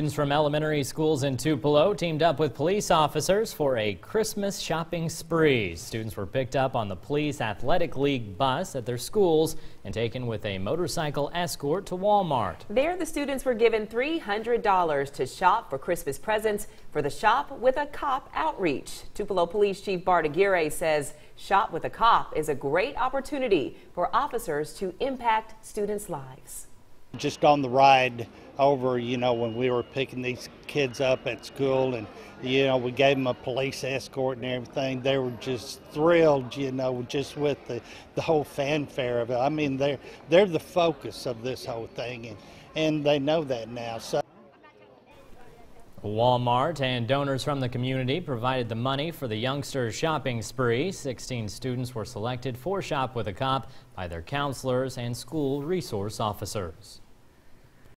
Students from elementary schools in Tupelo teamed up with police officers for a Christmas shopping spree. Students were picked up on the Police Athletic League bus at their schools and taken with a motorcycle escort to Walmart. There, the students were given $300 to shop for Christmas presents for the Shop with a Cop outreach. Tupelo Police Chief Bart Aguirre says Shop with a Cop is a great opportunity for officers to impact students' lives. Just on the ride over, you know, when we were picking these kids up at school and, you know, we gave them a police escort and everything. They were just thrilled, you know, just with the, the whole fanfare of it. I mean, they're, they're the focus of this whole thing and, and they know that now. So. Walmart and donors from the community provided the money for the youngsters shopping spree. 16 students were selected for Shop with a Cop by their counselors and school resource officers.